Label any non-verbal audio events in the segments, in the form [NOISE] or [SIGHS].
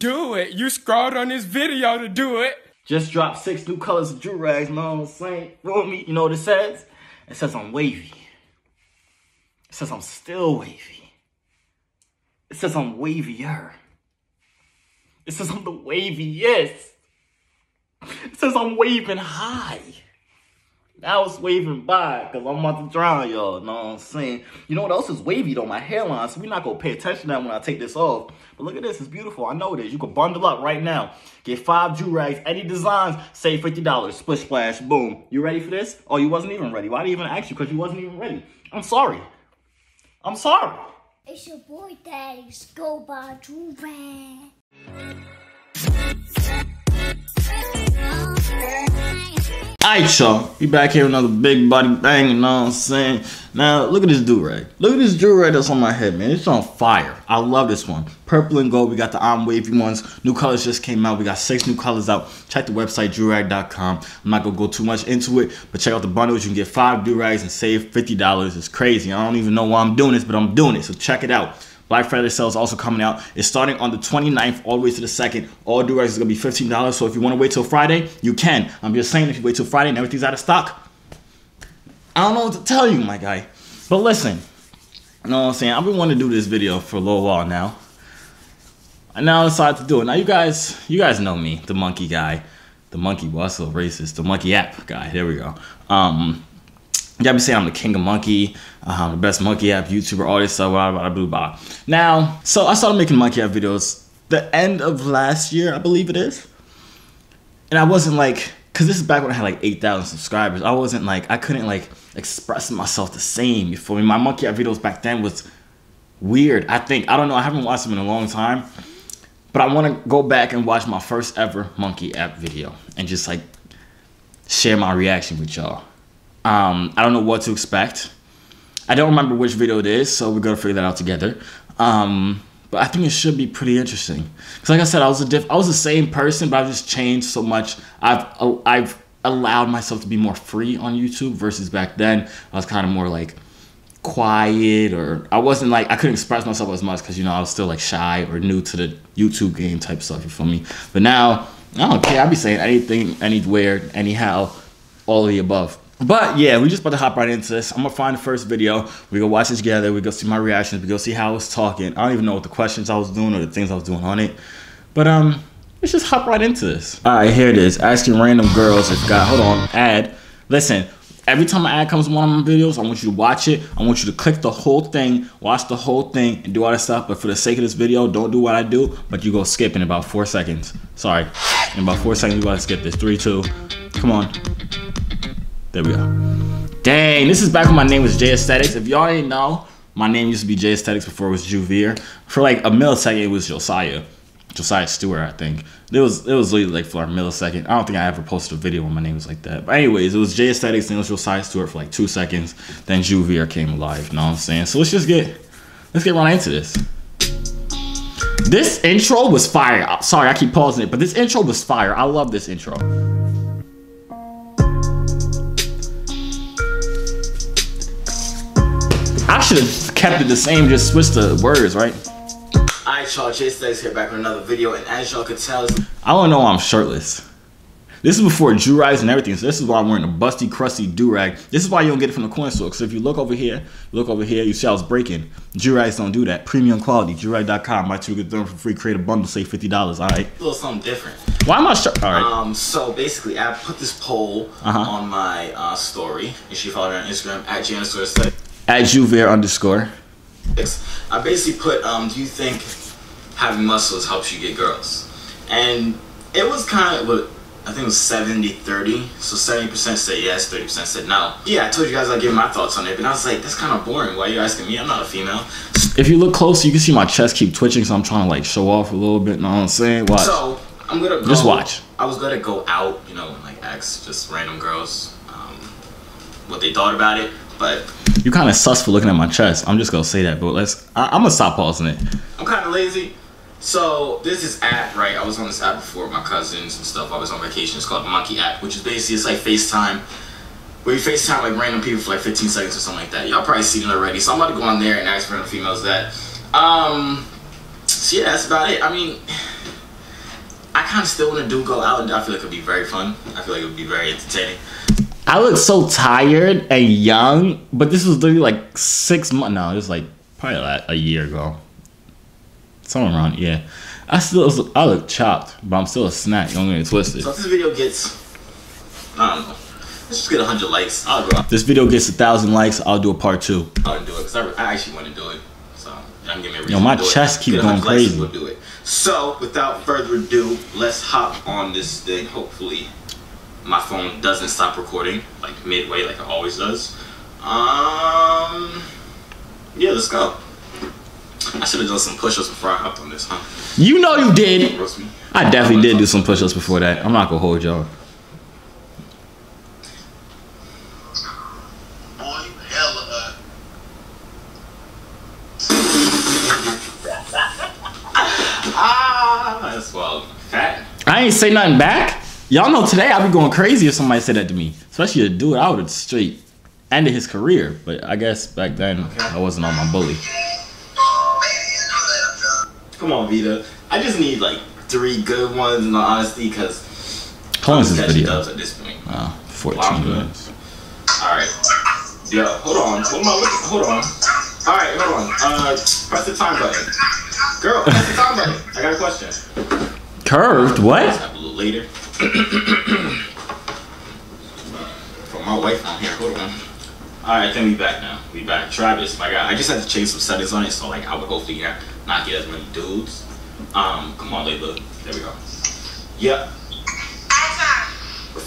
Do it. You scrolled on this video to do it. Just dropped six new colors of what I'm saying? For me, you know what it says? It says I'm wavy. It says I'm still wavy. It says I'm wavier. It says I'm the waviest. It says I'm waving high. Now was waving by because I'm about to drown y'all. Know what I'm saying? You know what else is wavy though? My hairline. So we're not to pay attention to that when I take this off. But look at this. It's beautiful. I know it is. You can bundle up right now. Get five do-rags, any designs, save $50. Splish splash, boom. You ready for this? Oh, you wasn't even ready. Why did I even ask you? Because you wasn't even ready. I'm sorry. I'm sorry. It's your boy Daddy's Go By Do-Rag. Alright, y'all. We back here with another big body bang, you know what I'm saying? Now, look at this do-rag. Look at this do-rag that's on my head, man. It's on fire. I love this one. Purple and gold. We got the I'm wavy ones. New colors just came out. We got six new colors out. Check the website, joorag.com. I'm not going to go too much into it, but check out the bundles. You can get five do-rags and save $50. It's crazy. I don't even know why I'm doing this, but I'm doing it, so check it out. Black Friday sale is also coming out. It's starting on the 29th all the way to the 2nd. All do is going to be $15. So if you want to wait till Friday, you can. I'm just saying if you wait till Friday and everything's out of stock, I don't know what to tell you, my guy. But listen, you know what I'm saying? I've been wanting to do this video for a little while now. And now I decided to do it. Now you guys, you guys know me, the monkey guy. The monkey, well, that's racist. The monkey app guy. There we go. Um, Y'all be saying I'm the king of monkey, uh, the best monkey app YouTuber, all this stuff, blah, blah, blah, blah. Now, so I started making monkey app videos the end of last year, I believe it is. And I wasn't like, cause this is back when I had like 8,000 subscribers. I wasn't like, I couldn't like express myself the same. You feel me? My monkey app videos back then was weird. I think, I don't know, I haven't watched them in a long time. But I want to go back and watch my first ever monkey app video and just like share my reaction with y'all. Um, I don't know what to expect. I don't remember which video it is, so we're gonna figure that out together. Um, but I think it should be pretty interesting. Cause like I said, I was a diff- I was the same person, but I've just changed so much. I've I've allowed myself to be more free on YouTube versus back then. I was kind of more like quiet, or I wasn't like I couldn't express myself as much because you know I was still like shy or new to the YouTube game type stuff. You feel me? But now I don't care. I be saying anything, anywhere, anyhow, all of the above. But yeah, we just about to hop right into this. I'm gonna find the first video. We go watch it together. We go see my reactions. We go see how I was talking. I don't even know what the questions I was doing or the things I was doing on it. But um, let's just hop right into this. All right, here it is. Asking random girls if God. Hold on. Ad. Listen. Every time an ad comes in one of my videos, I want you to watch it. I want you to click the whole thing, watch the whole thing, and do all that stuff. But for the sake of this video, don't do what I do, but you go skip in about four seconds. Sorry. In about four seconds, you gotta skip this. Three, two. Come on. There we go. Dang, this is back when my name was J Aesthetics. If y'all didn't know, my name used to be J Aesthetics before it was Joovier. For like a millisecond, it was Josiah. Josiah Stewart, I think. It was it was literally like for a millisecond. I don't think I ever posted a video when my name was like that. But anyways, it was J Aesthetics and it was Josiah Stewart for like two seconds. Then Joovier came alive. Know what I'm saying? So let's just get let's get right into this. This intro was fire. Sorry, I keep pausing it, but this intro was fire. I love this intro. Should have kept it the same, just switched the words, right? Alright, y'all, Jay Stays here back with another video, and as y'all can tell, I don't know why I'm shirtless. This is before do-rags and everything, so this is why I'm wearing a busty, crusty do-rag. This is why you don't get it from the coin store, because if you look over here, look over here, you see how it's breaking. Do-rags don't do that. Premium quality, joorag.com. Buy two, get them for free, create a bundle, save $50, alright? A little something different. Why am I shirt? Alright. Um, so basically, I put this poll uh -huh. on my uh, story. You she followed me on Instagram, at Janice at Joovier underscore. I basically put, um, do you think having muscles helps you get girls? And it was kind of, I think it was 70 30. So 70% said yes, 30% said no. Yeah, I told you guys I'd give my thoughts on it, but I was like, that's kind of boring. Why are you asking me? I'm not a female. If you look close, you can see my chest keep twitching, so I'm trying to like show off a little bit. You Know what I'm saying? Watch. So I'm gonna go, just watch. I was gonna go out, you know, and like ask just random girls um, what they thought about it, but you kind of sus for looking at my chest. I'm just gonna say that, but let's. I, am gonna stop pausing it. I'm kind of lazy. So this is app, right? I was on this app before with my cousins and stuff. I was on vacation. It's called Monkey app, which is basically it's like FaceTime, where you FaceTime like random people for like 15 seconds or something like that. Y'all probably seen it already. So I'm about to go on there and ask random females that. Um. So yeah, that's about it. I mean, [SIGHS] I kind of still want to do go out, and I feel like it'd be very fun. I feel like it would be very entertaining. I look so tired and young, but this was literally like six months. No, it was like probably like a year ago. Somewhere around, yeah. I still, I look chopped, but I'm still a snack. Don't get it twisted. So if this video gets, I don't know, let's just get 100 likes. I'll go This video gets a thousand likes. I'll do a part two. and do it because I, I actually want to do it. So can give me a reason Yo, my to do it. chest keep going 100 likes, crazy. We'll do it. So without further ado, let's hop on this thing. Hopefully, my phone doesn't stop recording like midway, like it always does. Um, yeah, let's go. I should have done some push-ups before I hopped on this, huh? You know you did. I definitely did do some push-ups before that. I'm not gonna hold y'all. Boy, you hella uh, [LAUGHS] Ah, that's wild. Fat. I ain't say nothing back. Y'all know today I'd be going crazy if somebody said that to me. Especially a dude, I would have straight ended his career. But I guess back then I wasn't on my bully. Come on, Vita. I just need like three good ones in all honesty, because How long is this video? at this point. Oh, 14 Wow. minutes. All right. Yo, hold on. What am I looking? Hold on. All right, hold on. Uh, press the time button. Girl, press the time button. I got a question. Curved? What? Have a little later. [CLEARS THROAT] For my wife on here. Hold on. All right, then we back now. We back. Travis, my guy. I just had to change some settings on it, so like I would hopefully not, not get as many dudes. Um, come on, Layla. There we go. Yep.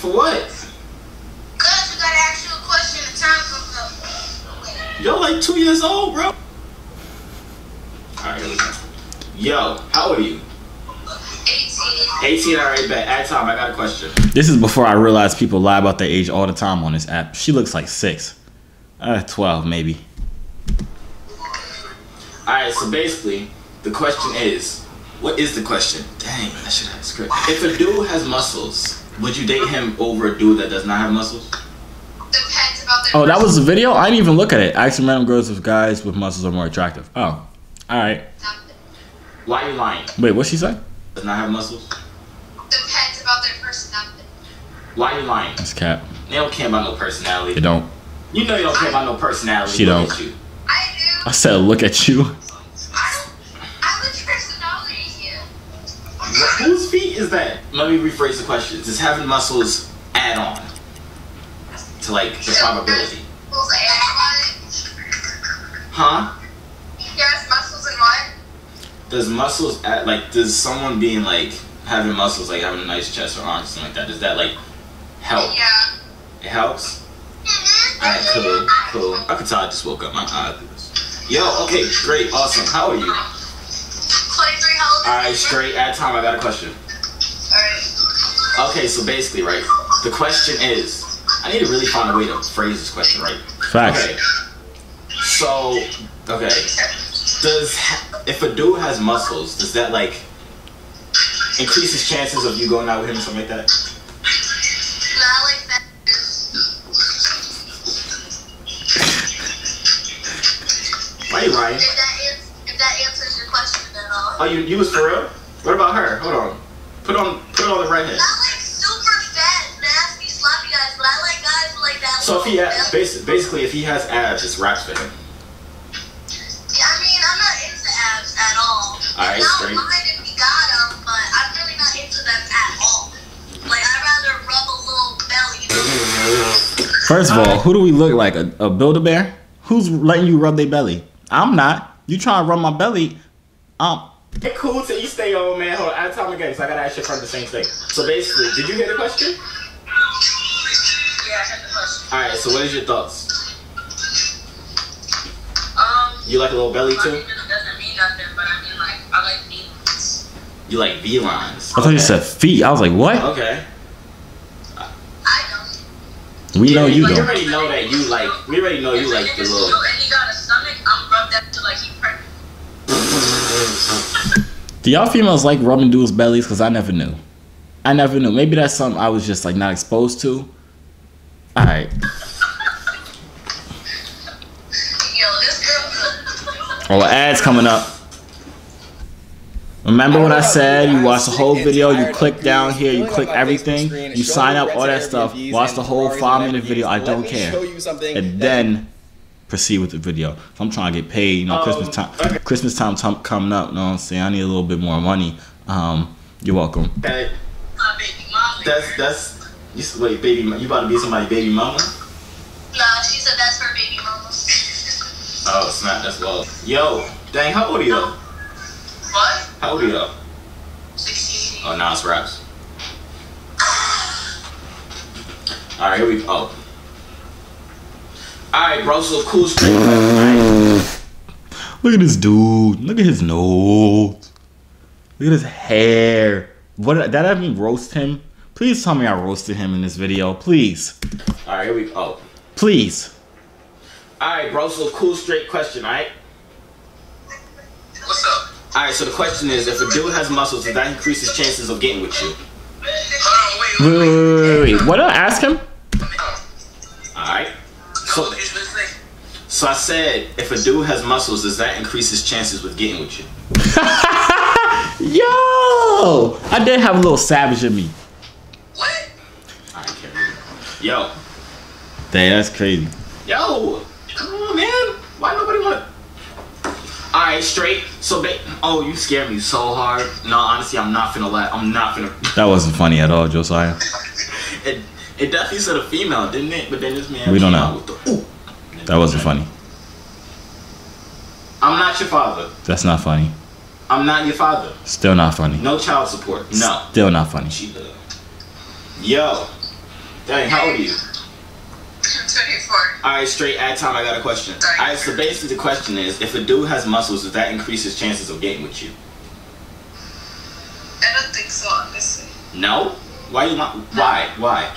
For what? Cause we gotta ask you a question. The time comes up. You're like two years old, bro. Alright, here we go. Yo, how are you? 18. 18, alright, bet. At time, I got a question. This is before I realized people lie about their age all the time on this app. She looks like six. Uh, 12 maybe. Alright, so basically, the question is what is the question? Dang, I should have a script. If a dude has muscles, would you date him over a dude that does not have muscles? Depends about their Oh, that was the video? I didn't even look at it. Asking random girls if guys with muscles are more attractive. Oh, alright. Why are you lying? Wait, what she say? Does not have muscles? Depends about their personality. Why are you lying? That's cap. They don't care about no personality. They don't. You know you don't care about no personality. She Look don't. at you. I do. I said, look at you. I don't. I have a personality here. Whose feet is that? Let me rephrase the question. Does having muscles add on to like the probability? Huh? what? Yes, muscles and what? Does muscles add like does someone being like having muscles like having a nice chest or arms something like that? Does that like help? Yeah. It helps. Mm-hmm. Alright, cool, cool. I could tell I just woke up. My eyes. do this. Yo, okay, great, awesome. How are you? 23 how old Alright, straight at time. I got a question. Alright. Okay, so basically, right. The question is, I need to really find a way to phrase this question right. Facts. Okay. So, okay. Does if a dude has muscles, does that like increase his chances of you going out with him or something like that? No, like that. Why are you lying? If that, is, if that answers your question at all. Oh, you you was for real? What about her? Hold on. Put on put on the right hand. I like super fat, nasty, sloppy guys, but I like guys like that. So if he has, basically, basically if he has abs, it's raps for him. All. Alright, I don't straight. mind if he got them, but I'm really not into them at all. Like, I'd rather rub a little belly. First of all, who do we look like? A, a Build-A-Bear? Who's letting you rub their belly? I'm not. You trying to rub my belly? Um, Hey, cool till you stay old, man. Hold on, add time again, so I gotta ask your friend the same thing. So basically, did you hear the question? Yeah, I had the question. Alright, so what is your thoughts? Um, You like a little belly I too? You like V lines. I thought you said feet. I was like, what? Okay. I don't. We know you We don't. already know that you like. We already know you like the little. and he got a stomach, I'm rubbed up to like he pregnant. Do y'all females like rubbing dudes' bellies? Cause I never knew. I never knew. Maybe that's something I was just like not exposed to. All right. [LAUGHS] Yo, this girl. Oh, ads coming up. Remember what I said? You watch the whole video, you click down here, you click everything, Facebook screen and you sign up, all that stuff, watch the whole five minute video. I don't care. show you something And then proceed with the video. If I'm trying to get paid, you know, Um, Christmas time. Christmas time tum- coming up. You know what I'm saying? I need a little bit more money. Um, you're welcome. My baby mama. That's that's. You wait, baby, you about to be somebody baby mama? Nah, she said that's her baby mama. [LAUGHS] Oh snap, that's well. Yo, dang, how old are you? what? How old are you? 16. Oh, now it's raps. All right, here we go. Oh. All right, bro. So cool street. Look at this dude. Look at his nose. Look at his hair. What did that have me roast him? Please tell me I roasted him in this video, please. All right, here we go. Oh. Please. All right, bro. So cool straight question. All right. What's up? All right. So the question is, if a dude has muscles, does that increase his chances of getting with you? Wait, Wait, wait, wait. What did I ask him? Alright. So, So, what you say? so I said, if a dude has muscles, does that increase his chances with getting with you? [LAUGHS] Yo! I did have a little savage in me. What? I can't. Yo. Dang, that's crazy. Yo! Come on, man. Why nobody want Alright, straight. So, ba- oh, you scared me so hard. No, honestly, I'm not finna laugh. I'm not finna. [LAUGHS] That wasn't funny at all, Josiah. It, it definitely said a female, didn't it? But then this man. We don't know. with the, ooh. That wasn't funny. I'm not your father. That's not funny. I'm not your father. Still not funny. No child support. No. Still not funny. She. Yo. Dang, how old are you? 24. Alright, straight ad time, I got a question. Alright, so basically the question is if a dude has muscles, does that increase his chances of getting with you? I don't think so, honestly. No? Why you want why? Why?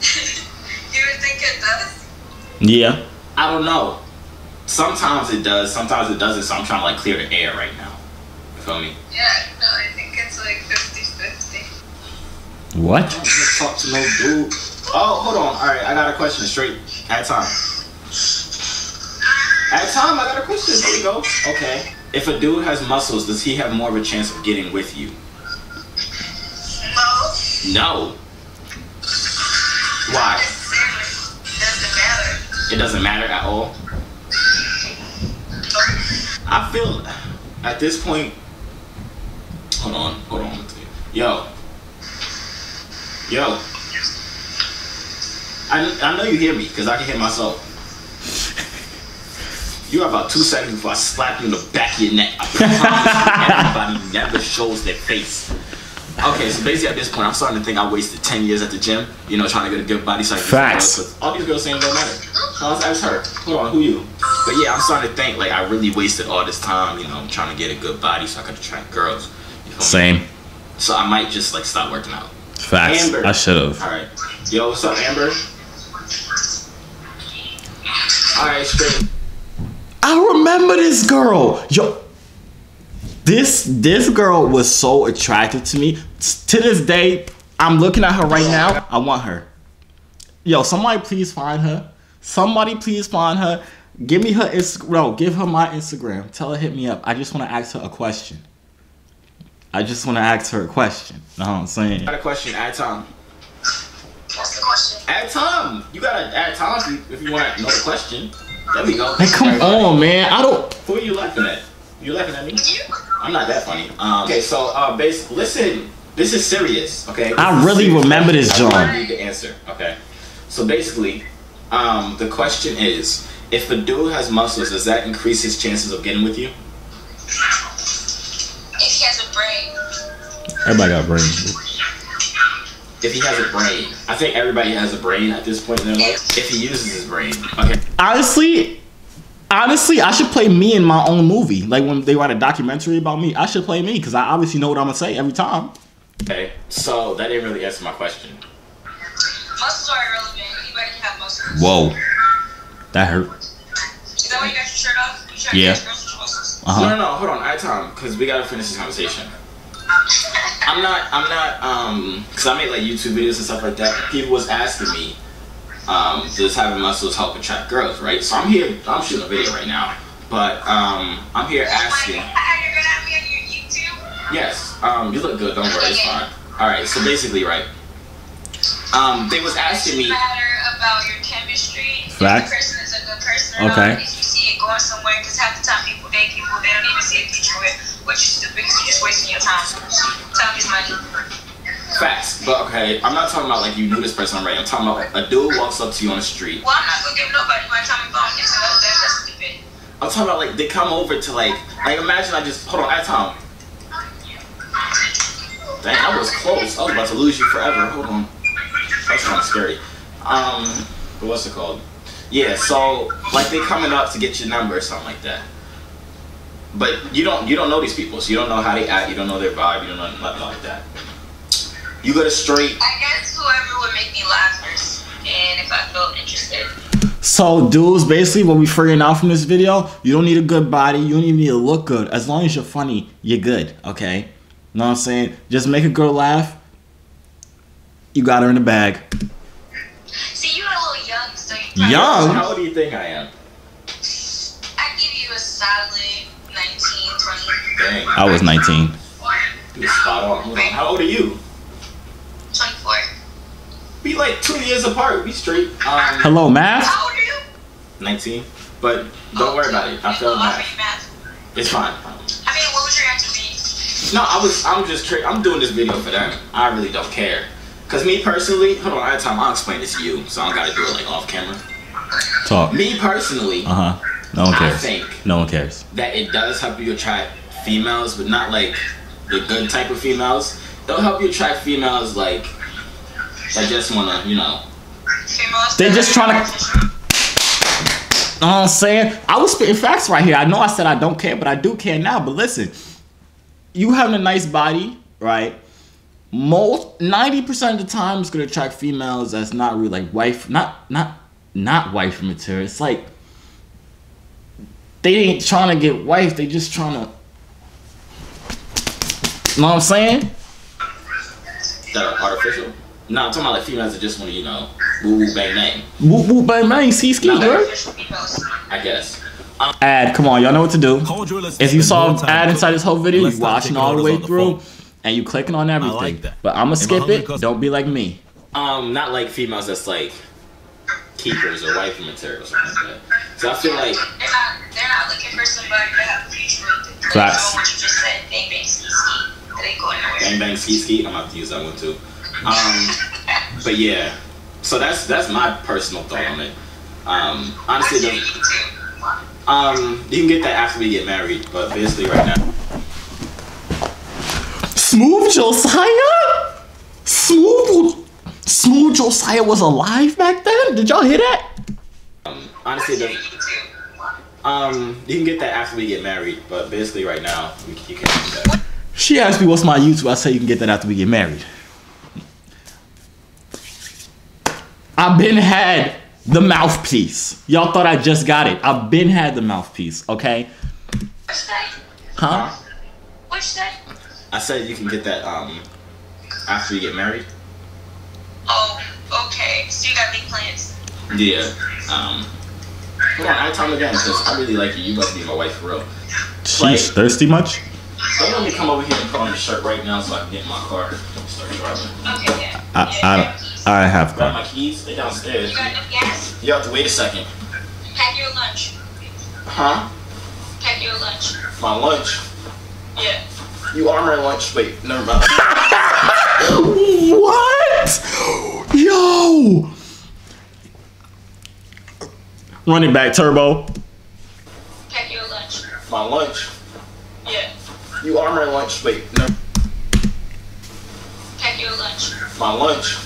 [LAUGHS] You would think it does? Yeah. I don't know. Sometimes it does, sometimes it doesn't, so I'm trying to like clear the air right now. You feel me? Yeah, no, I think it's like 50 50. What? I don't talk to no dude. Oh, hold on. Alright, I got a question straight. At time. At time, I got a question. There we go. Okay. If a dude has muscles, does he have more of a chance of getting with you? No, No. Why? necessarily. Doesn't matter. It doesn't matter at all. I feel at this point. Hold on, hold on. Yo, yo. I, I know you hear me because I can hear myself. You have about two seconds before I slap you in the back of your neck. I promise you, everybody never shows their face. Okay, so basically at this point, I'm starting to think I wasted 10 years at the gym, you know, trying to get a good body size. Facts. All these girls saying it don't matter. So let's ask her. Hold on, who you? But yeah, I'm starting to think like I really wasted all this time, you know, trying to get a good body so I could attract girls. You me? Same. So I might just like stop working out. Facts. Amber. I should have. All right. Yo, what's up, Amber? All right, straight. I remember this girl. Yo, this this girl was so attractive to me. To this day, I'm looking at her right now. I want her. Yo, somebody please find her. Somebody please find her. Give me her Instagram. No, give her my Instagram. Tell her hit me up. I just want to ask her a question. I just want to ask her a question. Know what I'm saying? I Got a question. Add time. What's the question? Add time. You gotta add time if you, want to know the question. There we go. Hey, come on, man. I don't. Who are you laughing at? You laughing at me? You? I'm not that funny. Um, okay, so uh, base. Listen, this is serious. Okay. I This is really serious. remember this, John. I need the answer. Okay. So basically, um, the question is, if a dude has muscles, does that increase his chances of getting with you? If he has a brain. Everybody got brains. If he has a brain, I think everybody has a brain at this point in their life. If he uses his brain, okay. honestly, honestly, I should play me in my own movie. Like when they write a documentary about me, I should play me because I obviously know what I'm gonna say every time. Okay. So that didn't really answer my question. Muscles are irrelevant. Anybody can have muscles. Whoa, that hurt. Is that why you got your shirt off? You Yeah. to catch girls with muscles? Uh No, huh. no, no. Hold on. I have time because we gotta finish this conversation. I'm not. I'm not. Um, because I make like YouTube videos and stuff like that. People was asking me, um, does having muscles help attract girls, right? So I'm here. I'm shooting a video right now, but um, I'm here asking. You're gonna have me on your YouTube? Yes. Um, you look good. Don't worry. It's Okay. fine. All right. So basically, right. Um, they was asking me. matter about your chemistry. Fact. If the person is a good person or Okay. not. If you see it going somewhere, because half the time people date people, they don't even see a future with, which is stupid because you're just wasting your time. Time is money. Facts, but okay, I'm not talking about like you knew this person already. I'm talking about like, a dude walks up to you on the street. Well, I'm not gonna give nobody my time if I don't get to know them. That's stupid. I'm talking about like they come over to like like imagine I just hold on at time. Dang, I was close. I was about to lose you forever. Hold on. That's kind of scary. Um, what's it called? Yeah, so like they coming up to get your number or something like that. But you don't you don't know these people, so you don't know how they act. You don't know their vibe. You don't know nothing like that. You go to straight. I guess whoever would make me laugh first, and if I felt interested. So, dudes, basically, what we figuring out from this video, you don't need a good body. You don't even need to look good. As long as you're funny, you're good. Okay. you Know what I'm saying? Just make a girl laugh. You got her in the bag. See, you're a little young, so you probably- Young? How old do you think I am? I give you a solid 19, 20, Dang. I was 19. You spot on. Hold on. How old are you? 24. We like two years apart. We straight. Um, Hello, math? How old are you? 19. But don't worry about it. I failed math. math. It's fine. I mean, what would your answer be? No, I was. I'm just. Tra- I'm doing this video for them. I really don't care. Cause me personally, hold on. I have time. I'll explain this to you, so I don't gotta do it like off camera. Talk. Me personally, Uh huh. No one I cares. think No one cares. that it does help you attract females, but not like the good type of females. It'll help you attract females like that just wanna, you know. Females They that just trying to. attention. Know what I'm saying? I was spitting facts right here. I know I said I don't care, but I do care now. But listen, you having a nice body, right? Most ninety percent of the time, it's gonna attract females that's not really like wife, not not not wife material. It's like they ain't trying to get wife. They just trying to. Know what I'm saying? That are artificial. No, I'm talking about like females that just wanna, you know, woo woo bang bang. Whoop whoop bang bang. See ski, Not girl. Artificial females. I guess. Ad, come on, y'all know what to do. If you saw more an time ad inside this whole video, you watching all the way on the through, and you clicking on everything. like. But I'ma skip it. customer? Don't be like me. Um, not like females that's like keepers or wifey material or something like that. So I feel like They're not, they're not looking for somebody to have a future with. Like, Facts. What you just said, bang, bang, ski, ski. That ain't going nowhere. bang bang ski ski. I'm gonna have to use that one too. Um, but yeah, so that's that's my personal thought on it. Um, honestly, I it see you doesn't- too. um, you can get that after we get married, but basically right now, Smooth Josiah? Smooth Smooth Josiah was alive back then? Did y'all hear that? um, honestly, see it you doesn't- too. um, you can get that after we get married, but basically right now, you, you can't do that. She asked me what's my YouTube. I said you can get that after we get married. I've been had the mouthpiece. Y'all thought I just got it. I've been had the mouthpiece, okay? What's that? Huh? What's that? I said you can get that um after we get married. Oh, okay. So you got big plans. Yeah. Um. Hold on, I time again because I really like you. You must be my wife for real. Sheesh, thirsty much? Don't let me come over here and put on the shirt right now so I can get in my car and start driving. Okay, yeah. I, I, I have Grab car. my keys. They downstairs. You got enough gas? You have to wait a second. Pack your lunch. Huh? Pack your lunch. My lunch. Yeah. You are my lunch. Wait, never mind. [LAUGHS] What? Yo! Run it back, Turbo. Pack your lunch. My lunch. Yeah. You are my lunch. Wait, never. Pack your lunch. My lunch.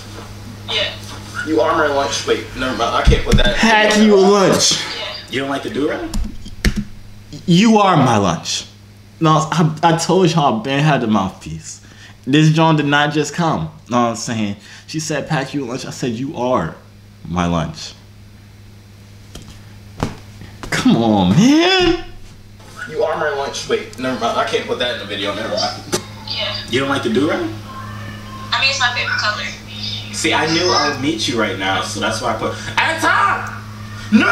Yeah. You are my lunch. Wait, never mind. I can't put that. Pack you a lunch. Yeah. You don't like the do it? You are my lunch. No, I, I told y'all Ben had the mouthpiece. This John did not just come. No, I'm saying? She said, pack you a lunch. I said, you are my lunch. Come on, man. You are my lunch. Wait, never mind. I can't put that in the video. Never mind. Yeah. You don't like the do it? I mean, it's my favorite color. See, I knew I would meet you right now, so that's why I put. Anton! No!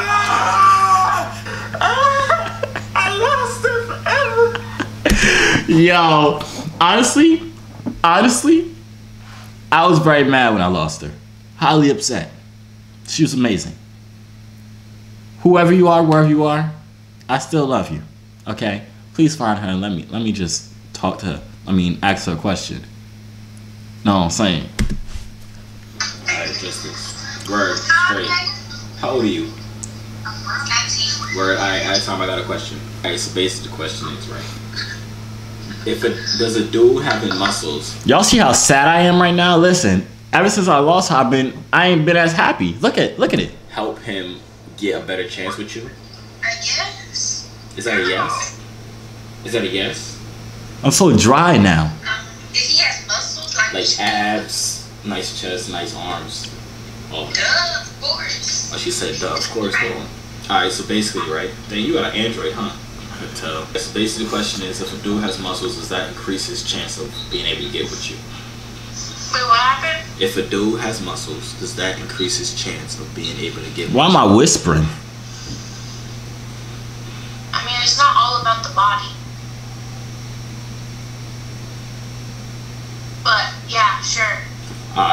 Ah, I lost it forever. Yo, honestly, honestly, I was very mad when I lost her. Highly upset. She was amazing. Whoever you are, wherever you are, I still love you. Okay? Please find her and let me let me just talk to her. I mean, ask her a question. No, I'm saying. Alright, Justice. Word, straight. How old are you? Word, I I time I got a question. Alright, so basically the question is right. If it does a dude having muscles Y'all see how sad I am right now? Listen, ever since I lost her, I've been I ain't been as happy. Look at look at it. Help him get a better chance with you? I guess. Is that a yes? Is that a yes? I'm so dry now. Um, if he has muscles, like, Like abs, nice chest, nice arms. Oh, duh, of course. oh she said duh, of course, hold on. Alright, so basically, right? Then you got an Android, huh? I could tell. So basically the question is if a dude has muscles, does that increase his chance of being able to get with you? Wait, what happened? If a dude has muscles, does that increase his chance of being able to get with you? Why am I whispering? I mean, it's not all about the body. But, yeah, sure.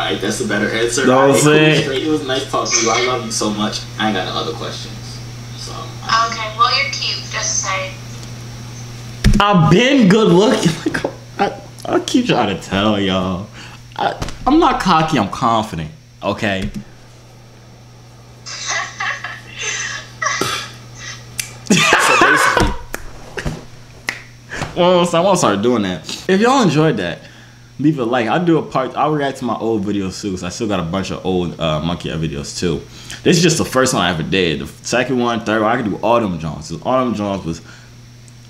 Alright, that's a better answer. Know what I'm Alright, cool, saying? It was nice talking to you. I love you so much. I ain't got no other questions. So Okay, well, you're cute, just say. I've been good looking. [LAUGHS] Like, I, I keep trying to tell y'all. I, I'm not cocky. I'm confident. Okay. so basically, well, so I'm gonna start doing that. If y'all enjoyed that, leave a like. I'll do a part. I'll react to my old videos too. Cause I still got a bunch of old uh, monkey eye videos too. This is just the first one I ever did. The second one, third one, I could do all them Jones. All them Jones was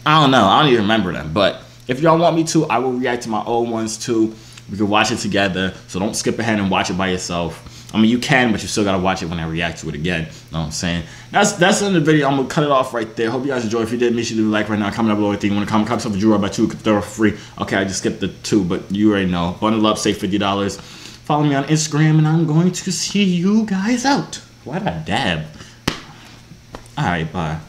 I don't know. I don't even remember them. But if y'all want me to, I will react to my old ones too. We can watch it together. So don't skip ahead and watch it by yourself. I mean, you can, but you still gotta watch it when I react to it again. You Know what I'm saying? That's that's the end of the video. I'm gonna cut it off right there. Hope you guys enjoy. If you did, make sure to leave a like right now. Comment down below anything you want to comment. Comment yourself a Drew by two. They're free. Okay, I just skipped the two, but you already know. Bundle up, save fifty dollars. Follow me on Instagram, and I'm going to see you guys out. Why did I dab? All right, bye.